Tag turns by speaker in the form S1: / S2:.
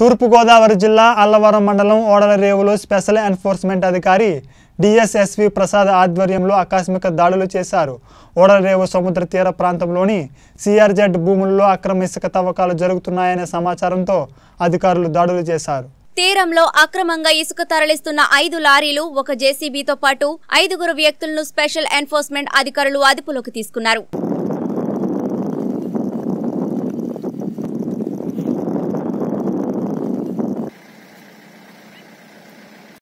S1: తూర్పుగోదావరి జిల్లా అల్లవరం మండలం ఓడలరేవులో special enforcement అధికారి డిఎస్ఎస్వి ప్రసాద్ ఆధ్వర్యంలో ఆకస్మిక దాడులు చేశారు. ఓడలరేవు సముద్ర తీర ప్రాంతంలోని సిఆర్జెడ్ భూముల్లో అక్రమ ఇసుక తవ్వకాలు జరుగుతున్నాయనే సమాచారంతో అధికారులు దాడులు చేశారు.
S2: తీరంలో అక్రమంగా ఇసుక తరలిస్తున్న ఐదు లారీలు ఒక జేసీబీతో పాటు ఐదుగురు వ్యక్తులను స్పెషల్ ఎన్ఫోర్స్మెంట్ అధికారులు అదుపులోకి తీసుకున్నారు.